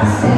Hey, hey.